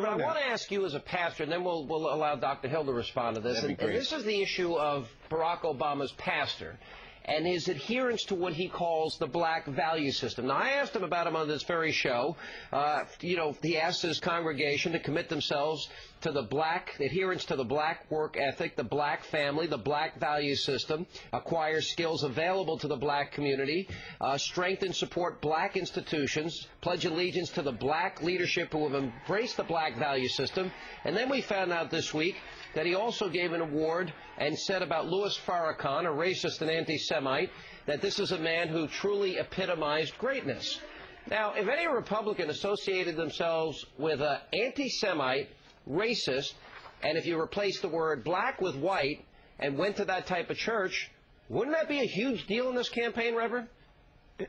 But I want to ask you as a pastor, and then we'll, we'll allow Dr. Hill to respond to this. And, and this is the issue of Barack Obama's pastor and his adherence to what he calls the black value system. Now, I asked him about him on this very show. Uh, you know, he asked his congregation to commit themselves to the black adherence to the black work ethic, the black family, the black value system, acquire skills available to the black community, uh, strengthen, support black institutions, pledge allegiance to the black leadership who have embraced the black value system. And then we found out this week that he also gave an award and said about Louis Farrakhan, a racist and anti-Semite, that this is a man who truly epitomized greatness. Now, if any Republican associated themselves with an anti-Semite, racist, and if you replace the word black with white and went to that type of church, wouldn't that be a huge deal in this campaign, Reverend?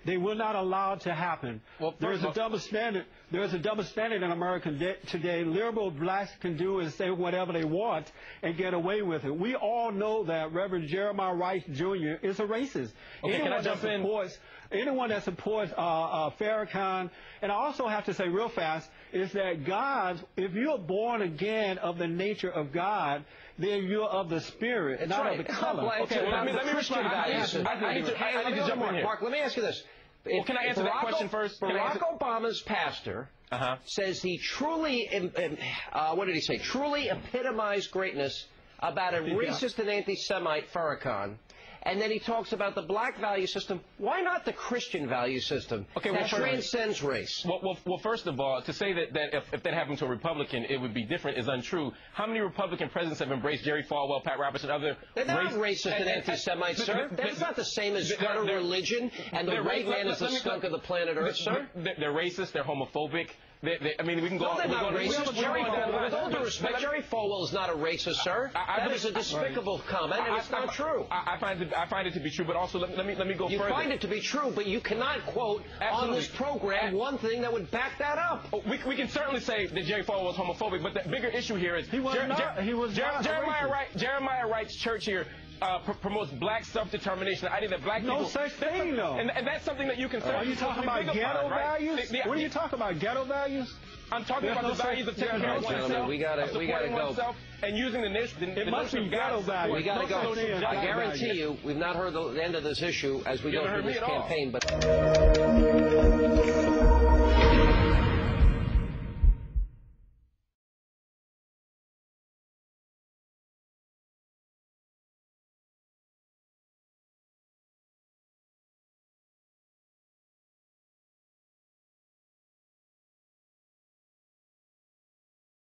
They will not allow it to happen. Well, there's a double standard. There's a double standard in America today. Liberal blacks can do and say whatever they want and get away with it. We all know that Reverend Jeremiah Wright Jr. is a racist. Okay, anyone can I jump that supports, in? Anyone that supports uh, uh, Farrakhan, and I also have to say real fast, is that God, if you're born again of the nature of God, then you're of the Spirit, not right. of the color. Okay, well, let me, let me respond to that. I, need to, I need to jump in Mark, let me ask you this. Well, can I answer Barack, that question first? Can Barack Obama's pastor uh-huh. says he truly, uh, what did he say? Truly epitomized greatness about a racist and anti-Semite Farrakhan and then he talks about the black value system. Why not the Christian value system okay, that well, transcends race? Well, well, well, first of all, to say that, that if, if, that happened to a Republican, it would be different is untrue. How many Republican presidents have embraced Jerry Falwell, Pat Robertson, other They're not racist and, and anti-Semites, sir. That's not the same as utter religion, and the white man is the skunk of the planet Earth, sir. They're racist, they're homophobic, they, they, I mean, we can go. No, they're not racist. Jerry Falwell, with all due respect, Jerry Falwell is not a racist, sir. I, I, that is a despicable right. comment, and it's not true. I, find it, I find it to be true, but also let, let me let me go you further. You find it to be true, but you cannot quote Absolutely. on this program one thing that would back that up. Oh, we, we can certainly say that Jerry Falwell was homophobic, but the bigger issue here is he was Jer not. Jer he was Jer not Jeremiah Wright. Jeremiah Wright's church here uh, pr promotes black self-determination. I think that black no people... No such thing, though. And, and, that's something that you can... Uh, are you talking about ghetto values? The, the, what are you talking about, ghetto values? I'm talking about the values of taking care of oneself, we gotta, we gotta go. and using the niche. The, it the must be ghetto value. We gotta go. I guarantee you, we've not heard the end of this issue as we you go through this campaign, but.